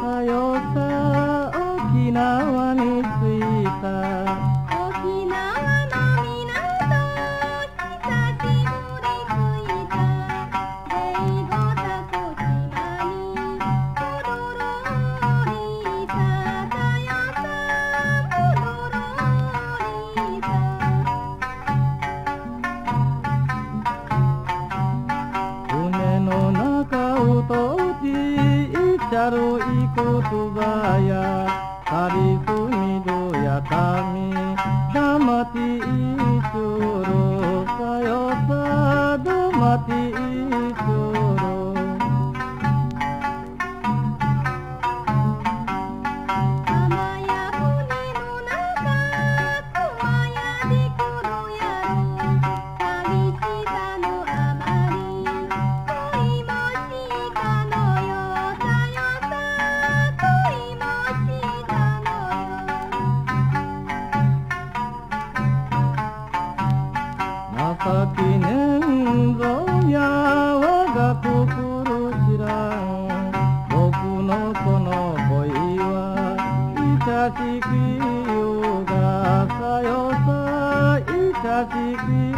さよさ沖縄。tariku tubaya tariku midoya kami damati itu 垣年ぞや我が心知らん。僕のこの恋は親しきようがさよさ親しき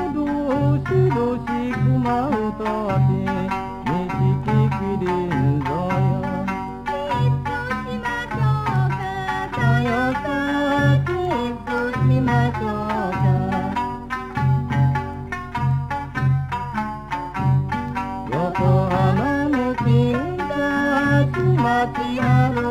Hiroshi Kumauto ake Nishiki Kirin Zoya Yokohama no Kinza Tsumatihara